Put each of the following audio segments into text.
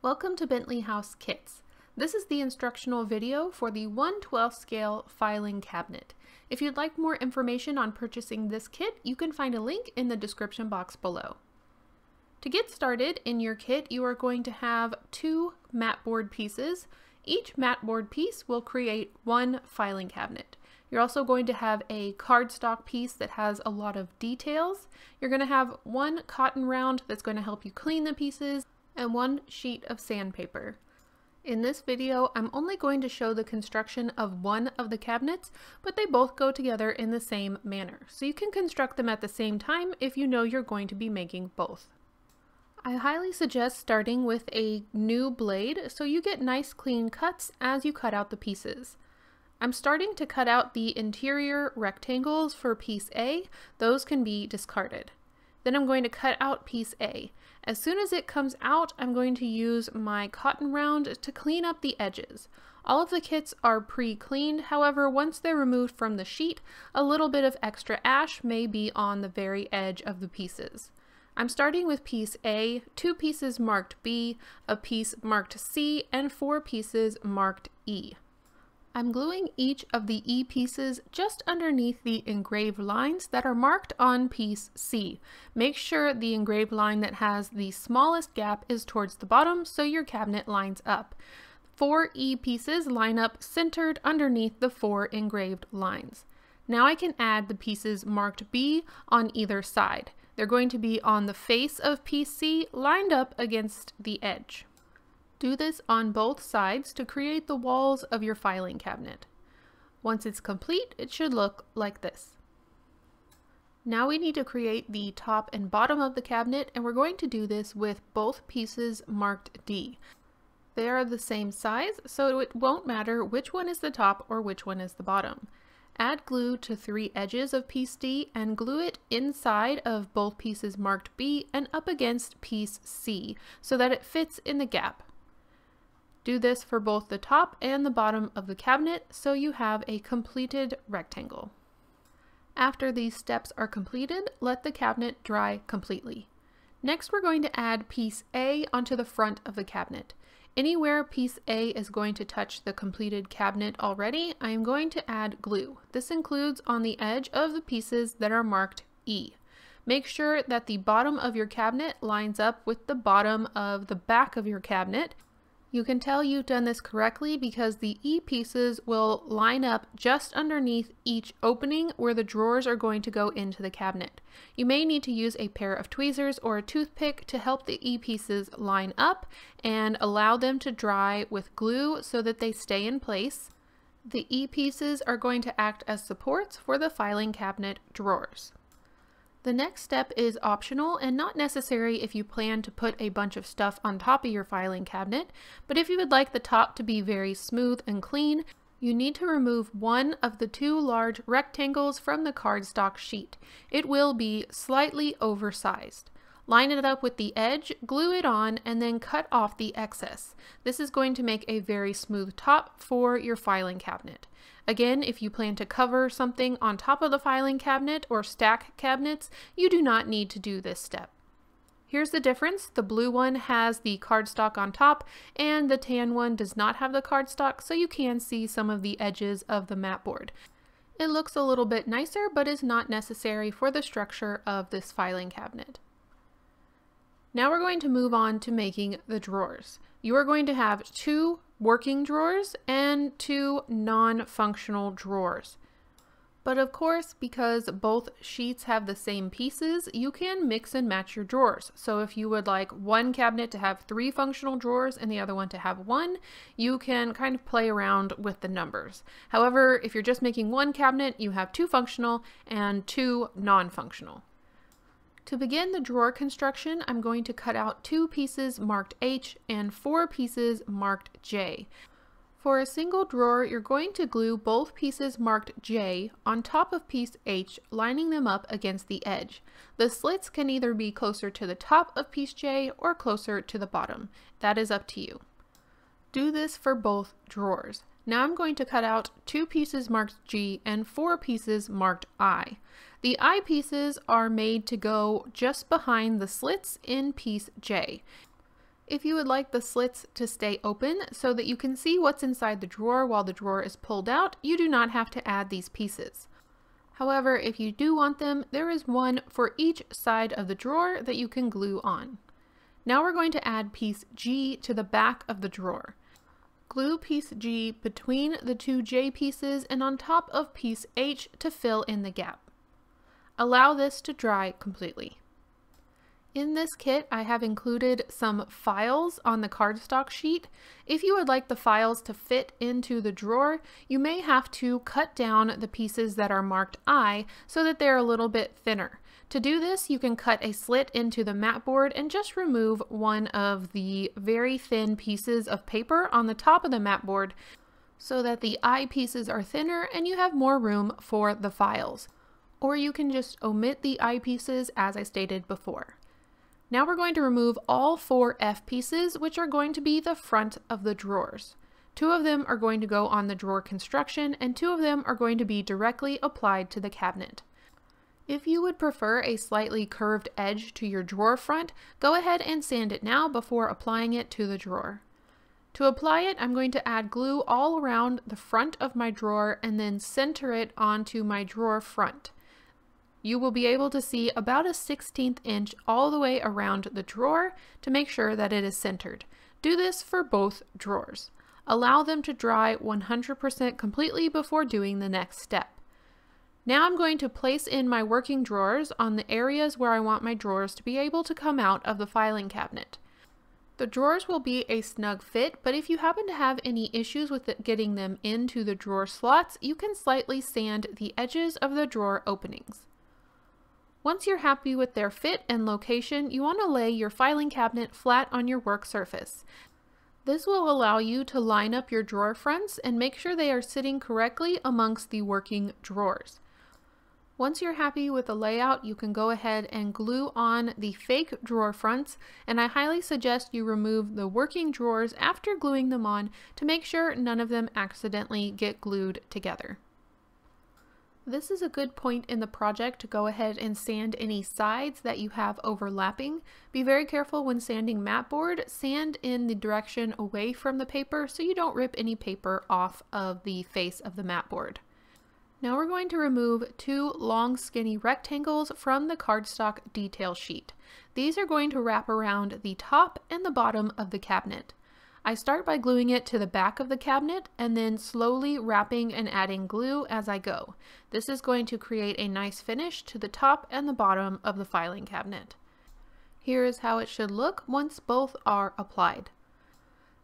Welcome to Bentley House Kits. This is the instructional video for the 1 12 scale filing cabinet. If you'd like more information on purchasing this kit, you can find a link in the description box below. To get started in your kit, you are going to have two mat board pieces. Each mat board piece will create one filing cabinet. You're also going to have a cardstock piece that has a lot of details. You're going to have one cotton round that's going to help you clean the pieces and one sheet of sandpaper. In this video, I'm only going to show the construction of one of the cabinets, but they both go together in the same manner. So you can construct them at the same time if you know you're going to be making both. I highly suggest starting with a new blade so you get nice clean cuts as you cut out the pieces. I'm starting to cut out the interior rectangles for piece A. Those can be discarded. Then I'm going to cut out piece A. As soon as it comes out, I'm going to use my cotton round to clean up the edges. All of the kits are pre-cleaned, however, once they're removed from the sheet, a little bit of extra ash may be on the very edge of the pieces. I'm starting with piece A, two pieces marked B, a piece marked C, and four pieces marked E. I'm gluing each of the E pieces just underneath the engraved lines that are marked on piece C. Make sure the engraved line that has the smallest gap is towards the bottom so your cabinet lines up. Four E pieces line up centered underneath the four engraved lines. Now I can add the pieces marked B on either side. They're going to be on the face of piece C lined up against the edge. Do this on both sides to create the walls of your filing cabinet. Once it's complete, it should look like this. Now we need to create the top and bottom of the cabinet, and we're going to do this with both pieces marked D. They are the same size, so it won't matter which one is the top or which one is the bottom. Add glue to three edges of piece D and glue it inside of both pieces marked B and up against piece C so that it fits in the gap. Do this for both the top and the bottom of the cabinet so you have a completed rectangle. After these steps are completed, let the cabinet dry completely. Next, we're going to add piece A onto the front of the cabinet. Anywhere piece A is going to touch the completed cabinet already, I am going to add glue. This includes on the edge of the pieces that are marked E. Make sure that the bottom of your cabinet lines up with the bottom of the back of your cabinet you can tell you've done this correctly because the E pieces will line up just underneath each opening where the drawers are going to go into the cabinet. You may need to use a pair of tweezers or a toothpick to help the E pieces line up and allow them to dry with glue so that they stay in place. The E pieces are going to act as supports for the filing cabinet drawers. The next step is optional and not necessary if you plan to put a bunch of stuff on top of your filing cabinet, but if you would like the top to be very smooth and clean, you need to remove one of the two large rectangles from the cardstock sheet. It will be slightly oversized. Line it up with the edge, glue it on, and then cut off the excess. This is going to make a very smooth top for your filing cabinet. Again, if you plan to cover something on top of the filing cabinet or stack cabinets, you do not need to do this step. Here's the difference. The blue one has the cardstock on top and the tan one does not have the cardstock, so you can see some of the edges of the mat board. It looks a little bit nicer, but is not necessary for the structure of this filing cabinet. Now we're going to move on to making the drawers. You are going to have two working drawers and two non-functional drawers. But of course, because both sheets have the same pieces, you can mix and match your drawers. So if you would like one cabinet to have three functional drawers and the other one to have one, you can kind of play around with the numbers. However, if you're just making one cabinet, you have two functional and two non-functional. To begin the drawer construction, I'm going to cut out two pieces marked H and four pieces marked J. For a single drawer, you're going to glue both pieces marked J on top of piece H, lining them up against the edge. The slits can either be closer to the top of piece J or closer to the bottom. That is up to you. Do this for both drawers. Now I'm going to cut out two pieces marked G and four pieces marked I. The I pieces are made to go just behind the slits in piece J. If you would like the slits to stay open so that you can see what's inside the drawer while the drawer is pulled out, you do not have to add these pieces. However, if you do want them, there is one for each side of the drawer that you can glue on. Now we're going to add piece G to the back of the drawer. Glue piece G between the two J pieces and on top of piece H to fill in the gap. Allow this to dry completely. In this kit, I have included some files on the cardstock sheet. If you would like the files to fit into the drawer, you may have to cut down the pieces that are marked I so that they're a little bit thinner. To do this, you can cut a slit into the mat board and just remove one of the very thin pieces of paper on the top of the mat board so that the I pieces are thinner and you have more room for the files. Or you can just omit the I pieces as I stated before. Now we're going to remove all four F pieces, which are going to be the front of the drawers. Two of them are going to go on the drawer construction, and two of them are going to be directly applied to the cabinet. If you would prefer a slightly curved edge to your drawer front, go ahead and sand it now before applying it to the drawer. To apply it, I'm going to add glue all around the front of my drawer and then center it onto my drawer front you will be able to see about a 16th inch all the way around the drawer to make sure that it is centered. Do this for both drawers. Allow them to dry 100% completely before doing the next step. Now I'm going to place in my working drawers on the areas where I want my drawers to be able to come out of the filing cabinet. The drawers will be a snug fit, but if you happen to have any issues with getting them into the drawer slots, you can slightly sand the edges of the drawer openings. Once you're happy with their fit and location, you want to lay your filing cabinet flat on your work surface. This will allow you to line up your drawer fronts and make sure they are sitting correctly amongst the working drawers. Once you're happy with the layout, you can go ahead and glue on the fake drawer fronts, and I highly suggest you remove the working drawers after gluing them on to make sure none of them accidentally get glued together. This is a good point in the project to go ahead and sand any sides that you have overlapping. Be very careful when sanding mat board, sand in the direction away from the paper so you don't rip any paper off of the face of the mat board. Now we're going to remove two long skinny rectangles from the cardstock detail sheet. These are going to wrap around the top and the bottom of the cabinet. I start by gluing it to the back of the cabinet and then slowly wrapping and adding glue as I go. This is going to create a nice finish to the top and the bottom of the filing cabinet. Here is how it should look once both are applied.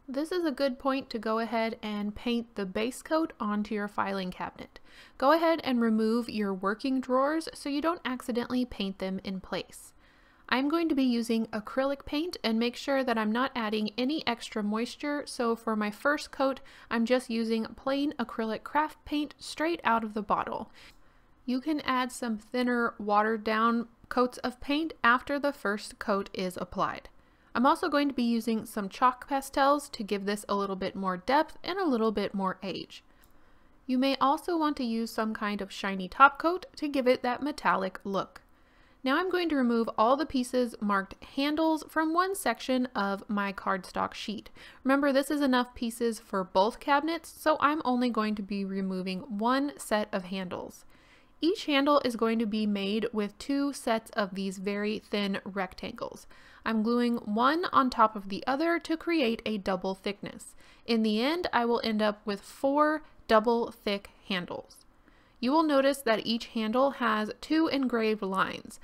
This is a good point to go ahead and paint the base coat onto your filing cabinet. Go ahead and remove your working drawers so you don't accidentally paint them in place. I'm going to be using acrylic paint and make sure that I'm not adding any extra moisture. So for my first coat, I'm just using plain acrylic craft paint straight out of the bottle. You can add some thinner watered down coats of paint after the first coat is applied. I'm also going to be using some chalk pastels to give this a little bit more depth and a little bit more age. You may also want to use some kind of shiny top coat to give it that metallic look. Now I'm going to remove all the pieces marked handles from one section of my cardstock sheet. Remember this is enough pieces for both cabinets, so I'm only going to be removing one set of handles. Each handle is going to be made with two sets of these very thin rectangles. I'm gluing one on top of the other to create a double thickness. In the end, I will end up with four double thick handles. You will notice that each handle has two engraved lines.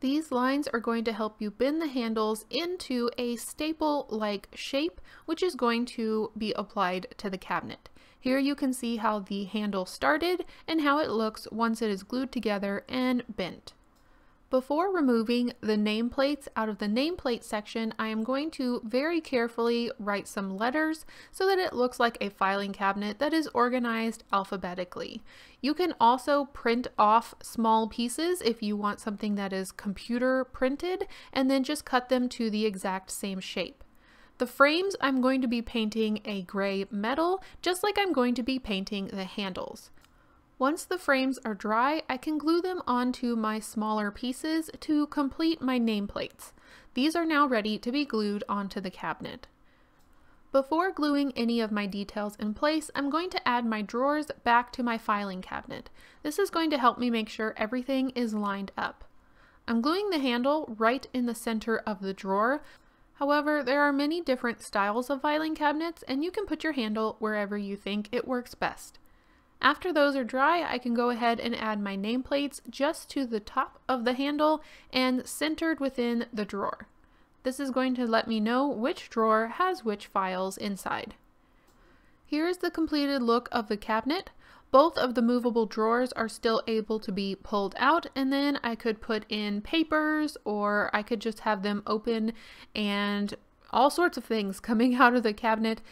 These lines are going to help you bend the handles into a staple-like shape, which is going to be applied to the cabinet. Here you can see how the handle started and how it looks once it is glued together and bent. Before removing the nameplates out of the nameplate section, I am going to very carefully write some letters so that it looks like a filing cabinet that is organized alphabetically. You can also print off small pieces if you want something that is computer printed and then just cut them to the exact same shape. The frames I'm going to be painting a gray metal, just like I'm going to be painting the handles. Once the frames are dry, I can glue them onto my smaller pieces to complete my nameplates. These are now ready to be glued onto the cabinet. Before gluing any of my details in place, I'm going to add my drawers back to my filing cabinet. This is going to help me make sure everything is lined up. I'm gluing the handle right in the center of the drawer. However, there are many different styles of filing cabinets and you can put your handle wherever you think it works best. After those are dry, I can go ahead and add my nameplates just to the top of the handle and centered within the drawer. This is going to let me know which drawer has which files inside. Here is the completed look of the cabinet. Both of the movable drawers are still able to be pulled out and then I could put in papers or I could just have them open and all sorts of things coming out of the cabinet.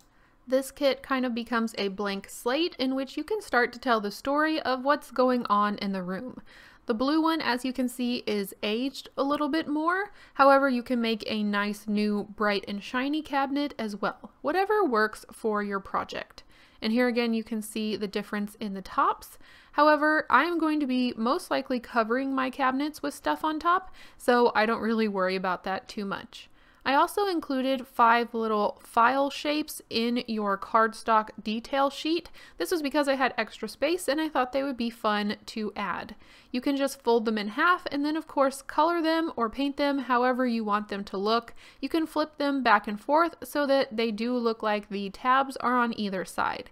This kit kind of becomes a blank slate in which you can start to tell the story of what's going on in the room. The blue one, as you can see, is aged a little bit more. However, you can make a nice new bright and shiny cabinet as well, whatever works for your project. And here again, you can see the difference in the tops. However, I'm going to be most likely covering my cabinets with stuff on top, so I don't really worry about that too much. I also included five little file shapes in your cardstock detail sheet. This was because I had extra space and I thought they would be fun to add. You can just fold them in half and then of course color them or paint them however you want them to look. You can flip them back and forth so that they do look like the tabs are on either side.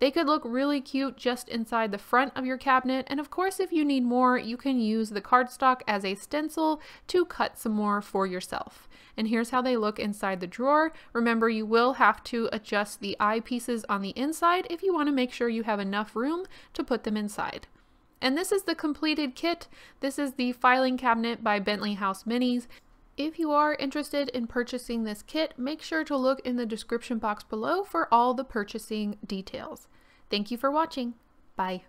They could look really cute just inside the front of your cabinet, and of course if you need more, you can use the cardstock as a stencil to cut some more for yourself. And here's how they look inside the drawer. Remember, you will have to adjust the I pieces on the inside if you want to make sure you have enough room to put them inside. And this is the completed kit. This is the filing cabinet by Bentley House Minis. If you are interested in purchasing this kit, make sure to look in the description box below for all the purchasing details. Thank you for watching. Bye.